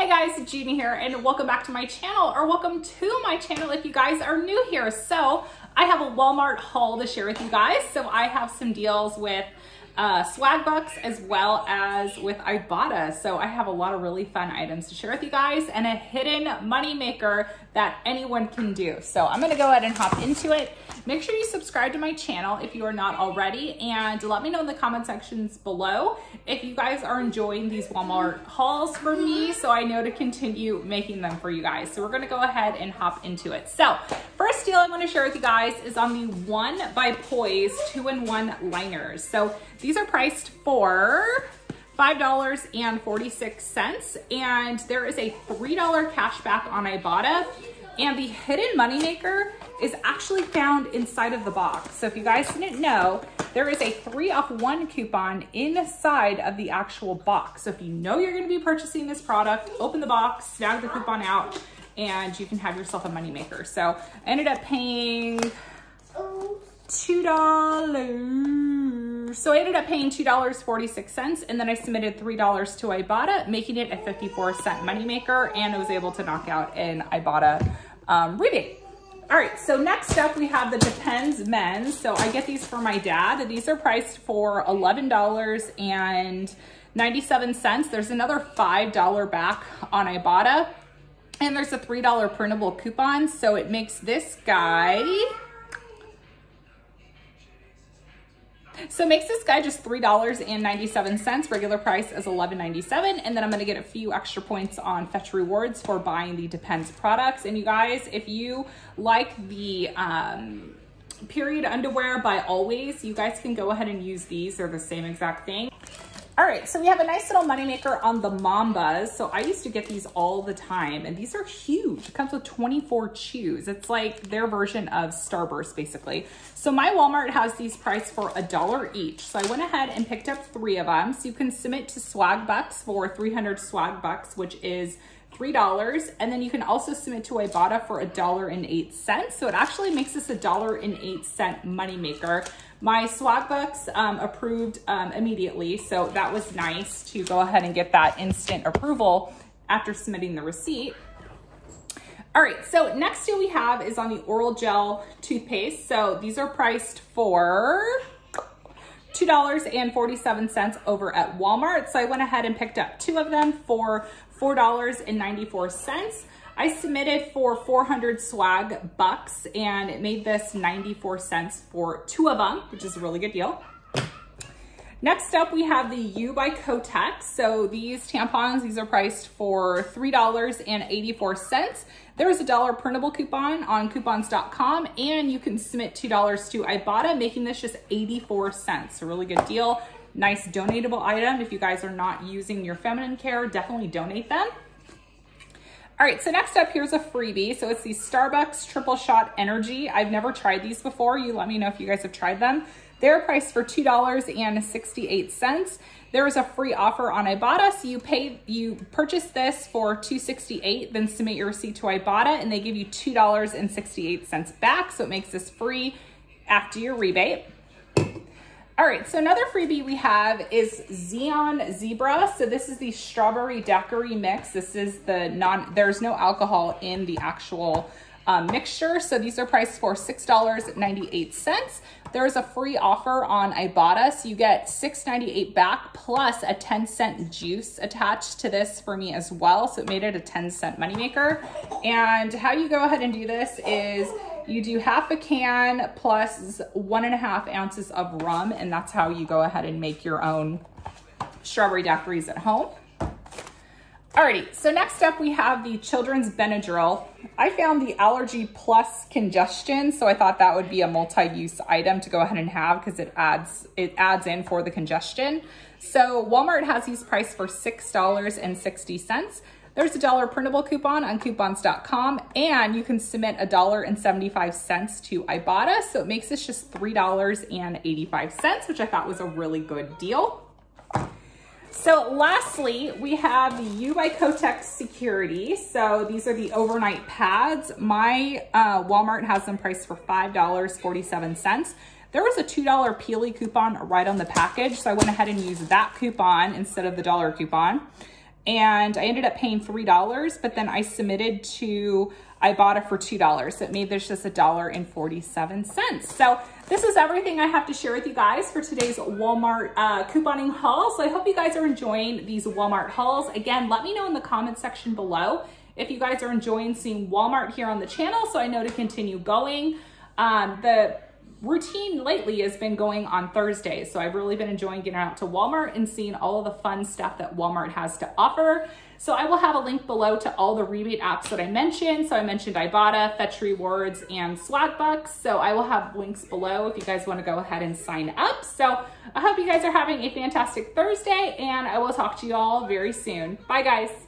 Hey guys, Gina here and welcome back to my channel or welcome to my channel if you guys are new here. So I have a Walmart haul to share with you guys. So I have some deals with uh, Swagbucks as well as with Ibotta. So I have a lot of really fun items to share with you guys and a hidden money maker that anyone can do. So I'm gonna go ahead and hop into it. Make sure you subscribe to my channel if you are not already and let me know in the comment sections below if you guys are enjoying these Walmart hauls for me so I know to continue making them for you guys. So we're gonna go ahead and hop into it. So first deal I'm gonna share with you guys is on the One by Poise two-in-one liners. So these are priced for $5.46 and there is a $3 cash back on Ibotta and the hidden moneymaker is actually found inside of the box. So if you guys didn't know, there is a three off one coupon inside of the actual box. So if you know you're gonna be purchasing this product, open the box, snag the coupon out, and you can have yourself a moneymaker. So I ended up paying $2. So I ended up paying $2.46 and then I submitted $3 to Ibotta, making it a 54 cent moneymaker and I was able to knock out an Ibotta um, rebate. All right, so next up we have the Depends men's. So I get these for my dad. These are priced for $11.97. There's another $5 back on Ibotta. And there's a $3 printable coupon. So it makes this guy So it makes this guy just $3.97. Regular price is $11.97. And then I'm gonna get a few extra points on Fetch Rewards for buying the Depends products. And you guys, if you like the um, period underwear by Always, you guys can go ahead and use these. They're the same exact thing. All right, so we have a nice little moneymaker on the Mambas. So I used to get these all the time and these are huge. It comes with 24 chews. It's like their version of Starburst basically. So my Walmart has these priced for a dollar each. So I went ahead and picked up three of them. So you can submit to Swagbucks for 300 Swagbucks, which is $3. And then you can also submit to Ibotta for a dollar and eight cents. So it actually makes this a dollar and eight cent moneymaker. My Swagbucks um, approved um, immediately, so that was nice to go ahead and get that instant approval after submitting the receipt. All right, so next deal we have is on the Orajel toothpaste. So these are priced for $2.47 over at Walmart. So I went ahead and picked up two of them for $4.94. I submitted for 400 Swagbucks and it made this 94 cents for two of them, which is a really good deal. Next up, we have the U by Kotex. So these tampons, these are priced for $3.84. There's a dollar printable coupon on coupons.com and you can submit $2 to Ibotta, making this just 84 cents. A really good deal. Nice donatable item. If you guys are not using your feminine care, definitely donate them. All right, so next up, here's a freebie. So it's the Starbucks Triple Shot Energy. I've never tried these before. You let me know if you guys have tried them. They're priced for $2.68. There is a free offer on Ibotta. So you pay, you purchase this for $2.68, then submit your receipt to Ibotta and they give you $2.68 back. So it makes this free after your rebate. All right, so another freebie we have is Zion Zebra. So this is the strawberry daiquiri mix. This is the non, there's no alcohol in the actual um, mixture. So these are priced for $6.98. There is a free offer on Ibotta. So you get $6.98 back plus a 10 cent juice attached to this for me as well. So it made it a 10 cent moneymaker. And how you go ahead and do this is you do half a can plus one and a half ounces of rum, and that's how you go ahead and make your own strawberry daiquiris at home. Alrighty, so next up we have the Children's Benadryl. I found the Allergy Plus Congestion, so I thought that would be a multi-use item to go ahead and have because it adds it adds in for the congestion. So Walmart has these priced for $6.60. There's a dollar printable coupon on coupons.com and you can submit a dollar and 75 cents to Ibotta. So it makes this just $3.85, which I thought was a really good deal. So lastly, we have the U by Kotex Security. So these are the overnight pads. My uh, Walmart has them priced for $5.47. There was a $2 Peely coupon right on the package. So I went ahead and used that coupon instead of the dollar coupon. And I ended up paying $3, but then I submitted to Ibotta for $2. So it made this just a dollar and 47 cents. So this is everything I have to share with you guys for today's Walmart uh, couponing haul. So I hope you guys are enjoying these Walmart hauls. Again, let me know in the comment section below if you guys are enjoying seeing Walmart here on the channel so I know to continue going. Um, the routine lately has been going on Thursdays. So I've really been enjoying getting out to Walmart and seeing all of the fun stuff that Walmart has to offer. So I will have a link below to all the rebate apps that I mentioned. So I mentioned Ibotta, Fetch Rewards, and Swagbucks. So I will have links below if you guys want to go ahead and sign up. So I hope you guys are having a fantastic Thursday and I will talk to you all very soon. Bye guys.